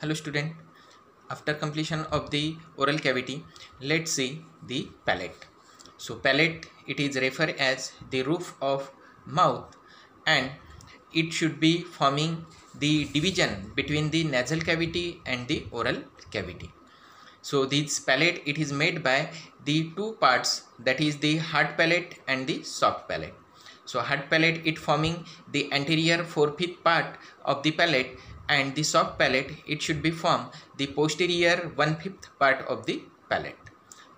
Hello student. After completion of the oral cavity, let's see the palate. So palate it is referred as the roof of mouth and it should be forming the division between the nasal cavity and the oral cavity. So this palate it is made by the two parts that is the hard palate and the soft palate. So hard palate it forming the anterior four fifth part of the palate and the soft palate it should be form the posterior one fifth part of the palate.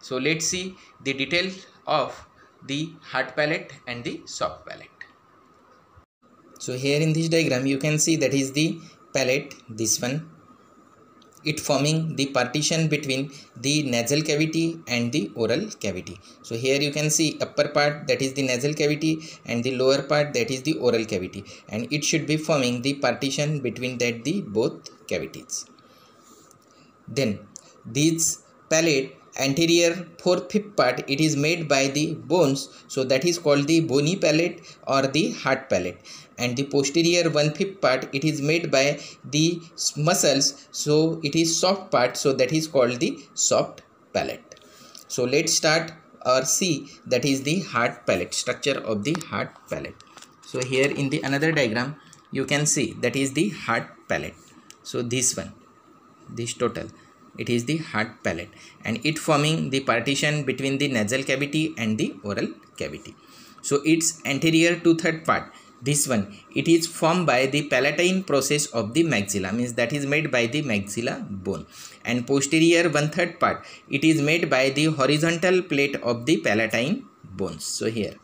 So let's see the detail of the hard palate and the soft palate. So here in this diagram you can see that is the palate this one it forming the partition between the nasal cavity and the oral cavity. So here you can see upper part that is the nasal cavity and the lower part that is the oral cavity. And it should be forming the partition between that the both cavities. Then this palate anterior fourth fifth part it is made by the bones so that is called the bony palate or the hard palate. And the posterior one fifth part it is made by the muscles so it is soft part so that is called the soft palate. So let's start or see that is the hard palate structure of the hard palate. So here in the another diagram you can see that is the hard palate. So this one this total it is the hard palate and it forming the partition between the nasal cavity and the oral cavity. So its anterior two third part. This one it is formed by the palatine process of the maxilla means that is made by the maxilla bone. And posterior one third part it is made by the horizontal plate of the palatine bones. So here.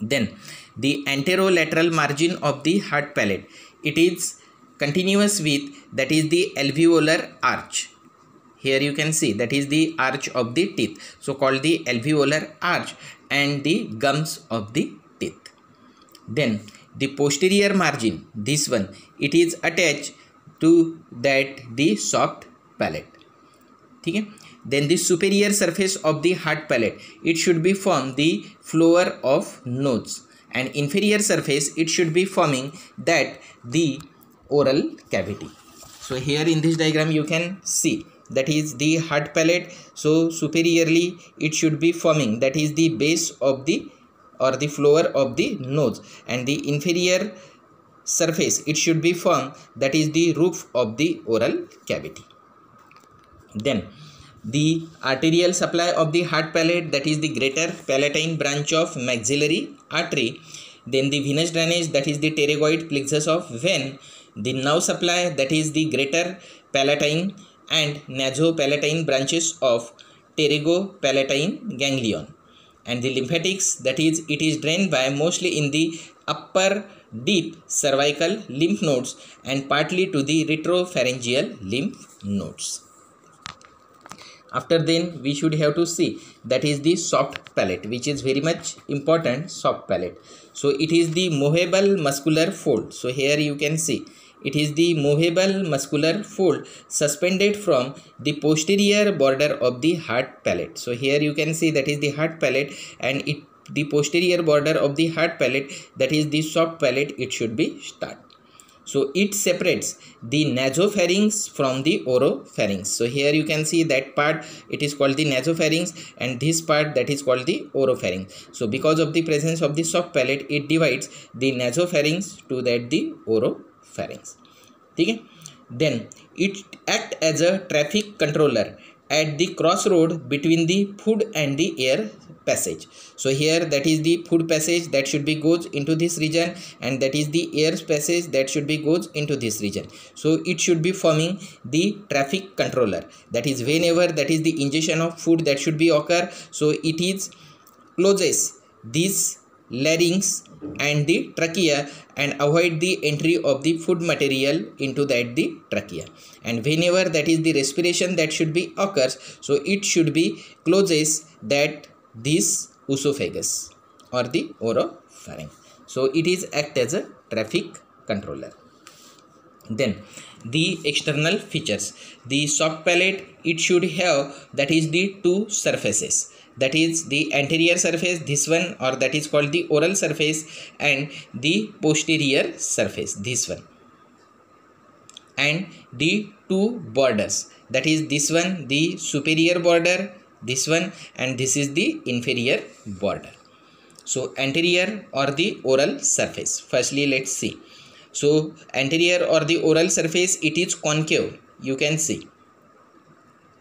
Then the anterolateral margin of the hard palate. It is continuous with that is the alveolar arch. Here you can see that is the arch of the teeth. So called the alveolar arch and the gums of the teeth. Then the posterior margin this one it is attached to that the soft palate. Okay? Then the superior surface of the hard palate it should be form the floor of nose and inferior surface it should be forming that the oral cavity. So here in this diagram you can see that is the hard palate. So superiorly it should be forming. That is the base of the or the floor of the nose. And the inferior surface it should be formed. That is the roof of the oral cavity. Then the arterial supply of the hard palate that is the greater palatine branch of maxillary artery. Then the venous drainage that is the pterygoid plexus of vein the nerve supply that is the greater palatine and nasopalatine branches of pterygopalatine ganglion. And the lymphatics that is it is drained by mostly in the upper deep cervical lymph nodes and partly to the retropharyngeal lymph nodes after then we should have to see. That is the soft palate which is very much important soft palate. So it is the movable muscular fold. So here you can see. It is the movable muscular fold suspended from the posterior border of the hard palate. So here you can see that is the hard palate and it the posterior border of the hard palate that is the soft palate it should be start so it separates the nasopharynx from the oropharynx. So here you can see that part it is called the nasopharynx and this part that is called the oropharynx. So because of the presence of the soft palate it divides the nasopharynx to that the oropharynx. Okay? Then it act as a traffic controller at the crossroad between the food and the air passage. So here that is the food passage that should be goes into this region and that is the air passage that should be goes into this region. So it should be forming the traffic controller. That is whenever that is the ingestion of food that should be occur so it is closes this larynx and the trachea and avoid the entry of the food material into that the trachea. And whenever that is the respiration that should be occurs so it should be closes that this esophagus or the oropharynx. So it is act as a traffic controller. Then the external features. The soft palate it should have that is the two surfaces that is the anterior surface this one or that is called the oral surface and the posterior surface this one. And the two borders that is this one the superior border this one and this is the inferior border. So anterior or the oral surface. Firstly let's see. So anterior or the oral surface it is concave you can see.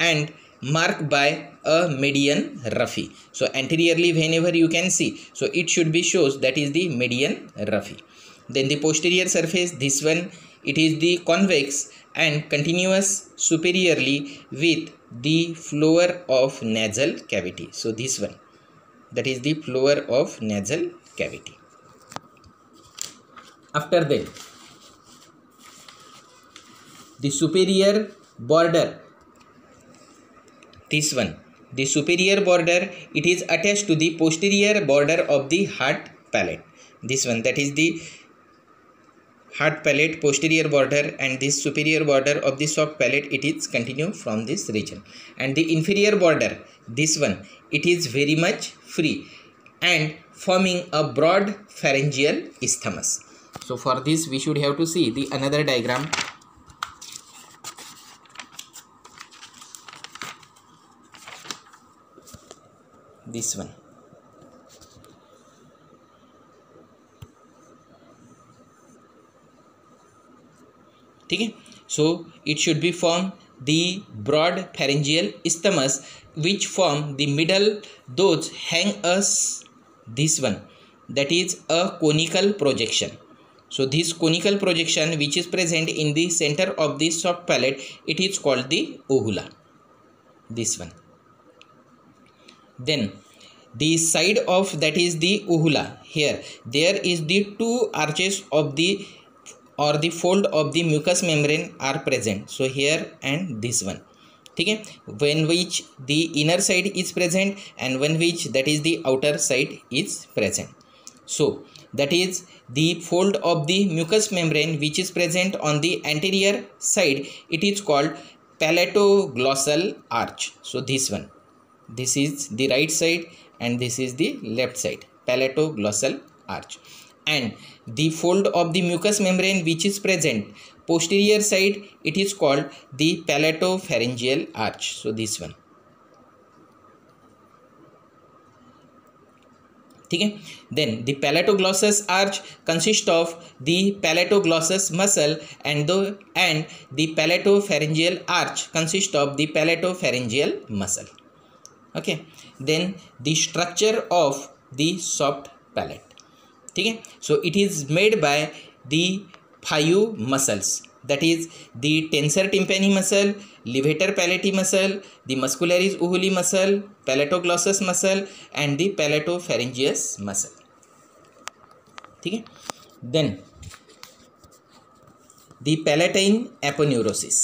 And marked by a median raphe so anteriorly whenever you can see so it should be shows that is the median raphe then the posterior surface this one it is the convex and continuous superiorly with the floor of nasal cavity. So this one that is the floor of nasal cavity. After that the superior border this one. The superior border it is attached to the posterior border of the hard palate. This one that is the hard palate posterior border and this superior border of the soft palate it is continue from this region. And the inferior border this one it is very much free and forming a broad pharyngeal isthmus. So for this we should have to see the another diagram this one. ठीक है? So it should be form the broad pharyngeal isthmus which form the middle those hang us this one that is a conical projection so this conical projection which is present in centre of this soft palate it is called the uvula this one then the side of that is the uvula here there is the two arches of the or the fold of the mucous membrane are present. So here and this one. Okay? When which the inner side is present and when which that is the outer side is present. So that is the fold of the mucous membrane which is present on the anterior side. It is called palatoglossal arch. So this one this is the right side and this is the left side palatoglossal arch and the fold of the mucous membrane which is present posterior side it is called the palatopharyngeal arch so this one ठीक है then the palatoglossus arch consists of the palatoglossus muscle and the and the palatopharyngeal arch consists of the palatopharyngeal muscle okay. Then the structure of the soft palate. Okay, so it is made by the by muscles. that is the tensor tympani muscle levator palati muscle the muscularis uvuli muscle palatoglossus muscle and the palatopharyngeus muscle. Okay, then the palatine aponeurosis.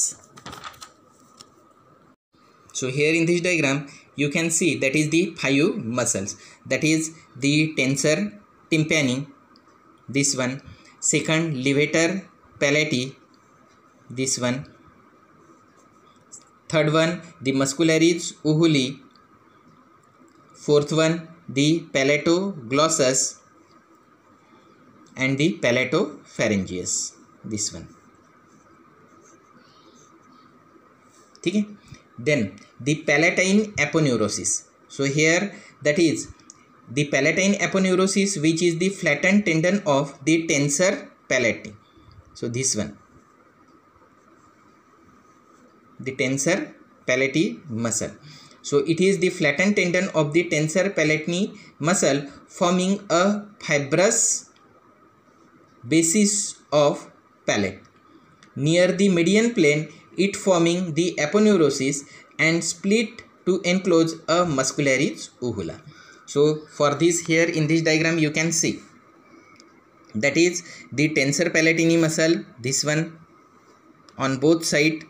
So here in this diagram you can see that is the five muscles. That is the tensor tympani this one. Second levator palati this one. Third one the muscularis uvuli fourth one the palatoglossus and the palatopharyngeus this one. ठीक है? Then the palatine aponeurosis. So here that is the palatine aponeurosis which is the flattened tendon of the tensor palati so this one. The tensor palati muscle. So it is the flattened tendon of the tensor palati muscle forming a fibrous basis of palate. Near the median plane it forming the aponeurosis and split to enclose a muscularis uvula. So for this here in this diagram you can see. That is the tensor palatini muscle this one. On both side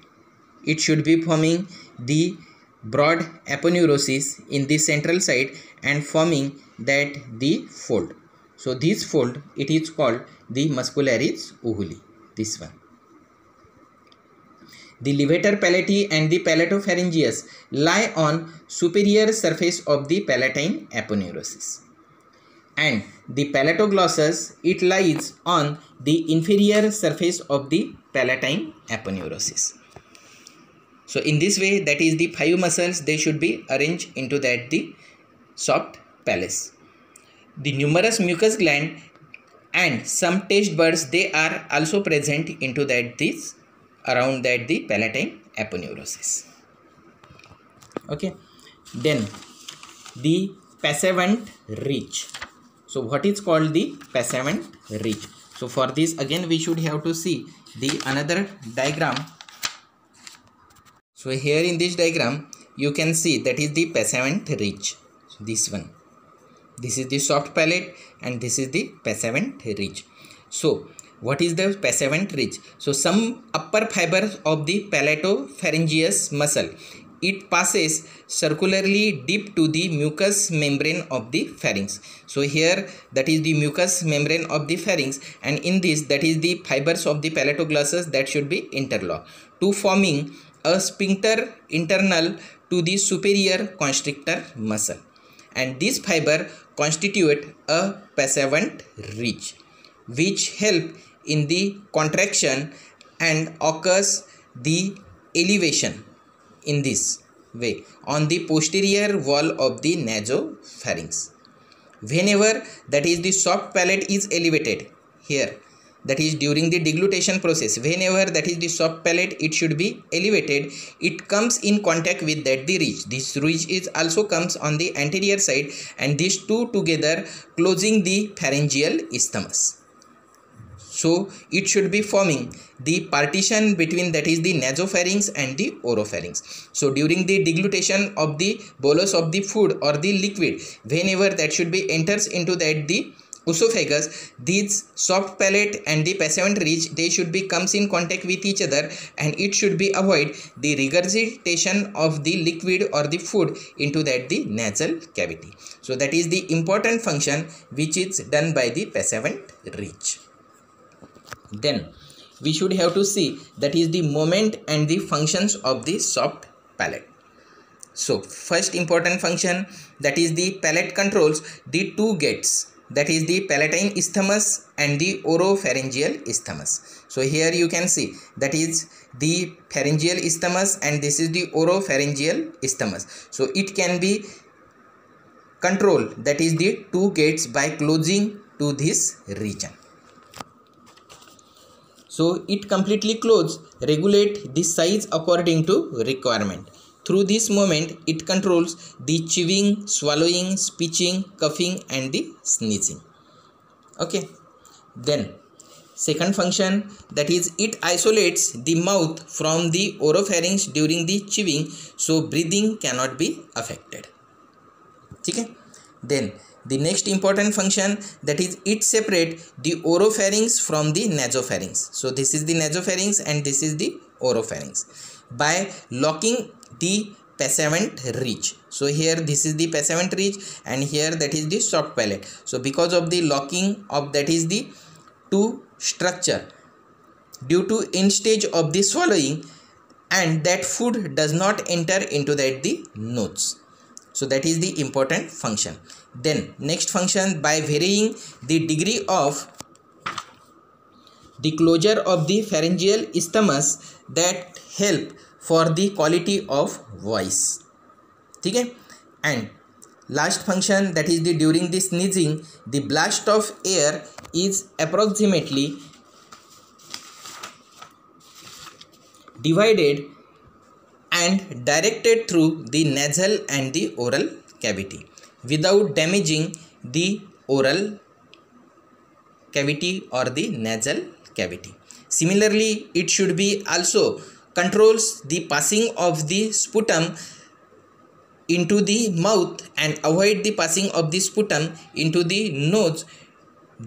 it should be forming the broad aponeurosis in the central side and forming that the fold. So this fold it is called the muscularis uvuli this one the levator palati and the palatopharyngeus lie on superior surface of the palatine aponeurosis. and the palatoglossus it lies on the inferior surface of the palatine aponeurosis. So in this way that is the five muscles they should be arranged into that the soft palate. The numerous mucous gland and some taste buds they are also present into that this around that the palatine aponeurosis. Okay. Then the passavant ridge. So what is called the passavant ridge? So for this again we should have to see the another diagram. So here in this diagram you can see that is the passavant ridge. This one this is the soft palate and this is the passavant ridge so what is the passavant ridge? So some upper fibers of the palatopharyngeus muscle. It passes circularly deep to the mucous membrane of the pharynx. So here that is the mucous membrane of the pharynx and in this that is the fibers of the palatoglossus that should be interlocked. To forming a sphincter internal to the superior constrictor muscle. And this fiber constitute a passavant ridge which help in the contraction and occurs the elevation in this way on the posterior wall of the nasopharynx. Whenever that is the soft palate is elevated here that is during the deglutition process whenever that is the soft palate it should be elevated it comes in contact with that the ridge. This ridge is also comes on the anterior side and these two together closing the pharyngeal isthmus so it should be forming the partition between that is the nasopharynx and the oropharynx. So during the deglutition of the bolus of the food or the liquid whenever that should be enters into that the esophagus these soft palate and the passavant ridge they should be comes in contact with each other and it should be avoid the regurgitation of the liquid or the food into that the nasal cavity. So that is the important function which is done by the passavant ridge then we should have to see that is the moment and the functions of the soft palate so first important function that is the palate controls the two gates that is the palatine isthmus and the oropharyngeal isthmus. So here you can see that is the pharyngeal isthmus and this is the oropharyngeal isthmus. So it can be controlled that is the two gates by closing to this region. So it completely close regulate the size according to requirement. Through this movement, it controls the chewing, swallowing, speeching, coughing and the sneezing. Okay. Then second function that is it isolates the mouth from the oropharynx during the chewing so breathing cannot be affected. Okay. Then the next important function that is it separate the oropharynx from the nasopharynx. So this is the nasopharynx and this is the oropharynx. By locking the passavant ridge so here this is the passavant ridge and here that is the soft palate so because of the locking of that is the two structure due to in stage of the swallowing and that food does not enter into that the nose so that is the important function. Then next function by varying the degree of the closure of the pharyngeal isthmus that help for the quality of voice. Okay? And last function that is the during the sneezing the blast of air is approximately divided and directed through the nasal and the oral cavity. Without damaging the oral cavity or the nasal cavity. Similarly it should be also controls the passing of the sputum into the mouth and avoid the passing of the sputum into the nose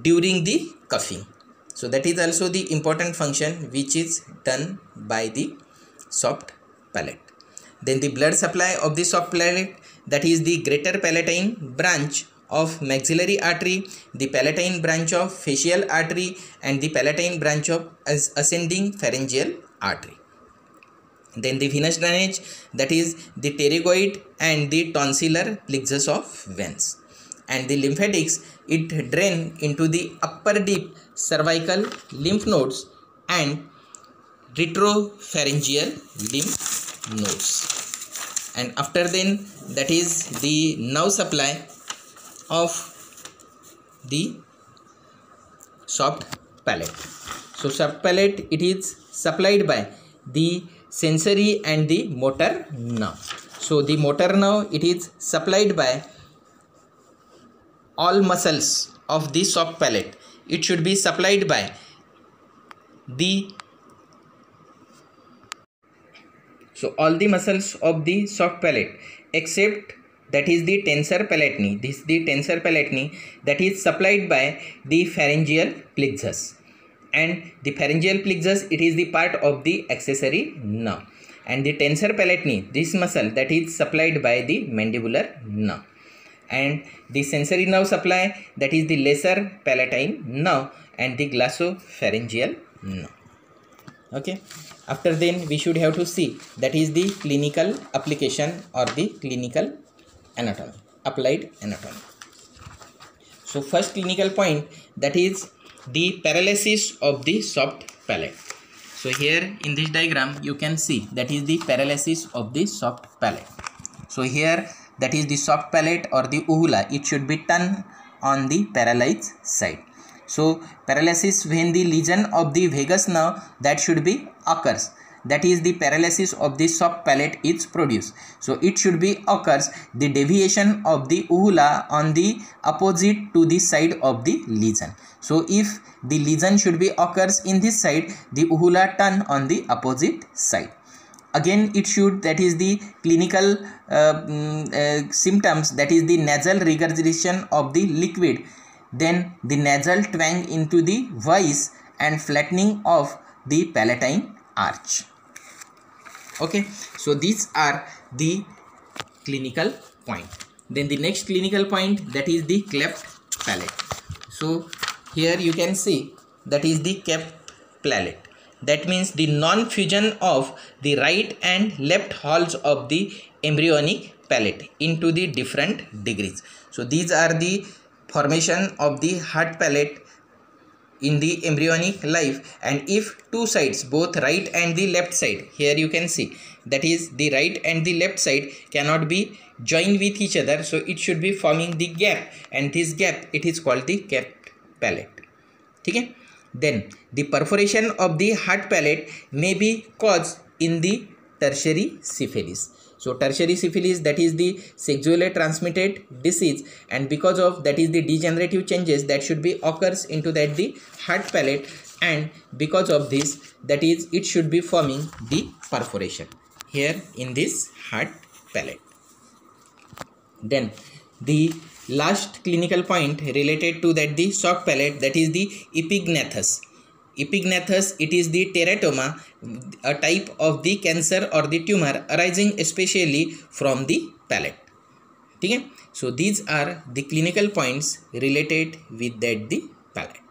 during the coughing. So that is also the important function which is done by the soft palate then the blood supply of the soft palate that is the greater palatine branch of maxillary artery the palatine branch of facial artery and the palatine branch of ascending pharyngeal artery. Then the venous drainage that is the pterygoid and the tonsillar plexus of veins. And the lymphatics it drain into the upper deep cervical lymph nodes and retropharyngeal lymph nodes. And after then that is the nerve supply of the soft palate so soft palate it is supplied by the sensory and the motor nerve so the motor nerve it is supplied by all muscles of the soft palate it should be supplied by the so all the muscles of the soft palate except that is the tensor palatini this is the tensor palatini that is supplied by the pharyngeal plexus. And the pharyngeal plexus it is the part of the accessory nerve. And the tensor palatini this muscle that is supplied by the mandibular nerve. And the sensory nerve supply that is the lesser palatine nerve and the glossopharyngeal nerve okay. After then we should have to see that is the clinical application or the clinical anatomy applied anatomy. So first clinical point that is the paralysis of the soft palate. So here in this diagram you can see that is the paralysis of the soft palate. So here that is the soft palate or the uvula it should be turned on the paralyzed side so paralysis when the lesion of the vagus nerve that should be occurs. That is the paralysis of the soft palate is produced. So it should be occurs the deviation of the uvula on the opposite to the side of the lesion. So if the lesion should be occurs in this side the uvula turn on the opposite side. Again it should that is the clinical uh, mm, uh, symptoms that is the nasal regurgitation of the liquid then the nasal twang into the voice and flattening of the palatine arch. Okay so these are the clinical point. Then the next clinical point that is the cleft palate. So here you can see that is the cleft palate. That means the non-fusion of the right and left halves of the embryonic palate into the different degrees. So these are the formation of the hard palate in the embryonic life and if two sides both right and the left side here you can see that is the right and the left side cannot be joined with each other so it should be forming the gap and this gap it is called the cleft palate. Okay? Then the perforation of the hard palate may be caused in the tertiary syphilis so tertiary syphilis that is the sexually transmitted disease. And because of that is the degenerative changes that should be occurs into that the hard palate. And because of this that is it should be forming the perforation here in this hard palate. Then the last clinical point related to that the soft palate that is the epignathus epignathus it is the teratoma a type of the cancer or the tumor arising especially from the palate. Okay? So these are the clinical points related with that the palate